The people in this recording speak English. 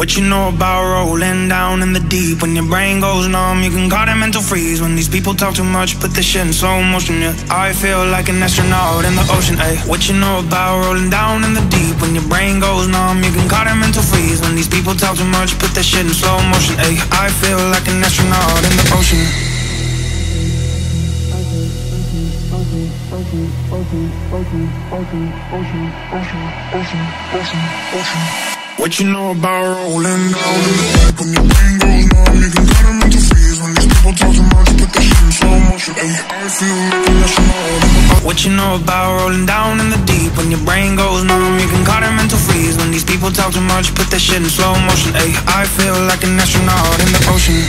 What you know about rolling down in the deep? When your brain goes numb, you can call it mental freeze. When these people talk too much, put this shit in slow motion. Yeah, I feel like an astronaut in the ocean. Ay, what you know about rolling down in the deep? When your brain goes numb, you can call it mental freeze. When these people talk too much, put this shit in slow motion. Ay, I feel like an astronaut in the ocean. Ocean, ocean, ocean, ocean, ocean, ocean, ocean, ocean, ocean. What you know about rolling down in the deep When your brain goes numb, you can cut 'em into freeze. When these people talk too much, put that shit in slow motion. Ay, I feel like an astronaut in the What you know about rolling down in the deep? When your brain goes numb, you can cut 'em into freeze. When these people talk too much, put that shit in slow motion. Ay, I feel like an astronaut in the ocean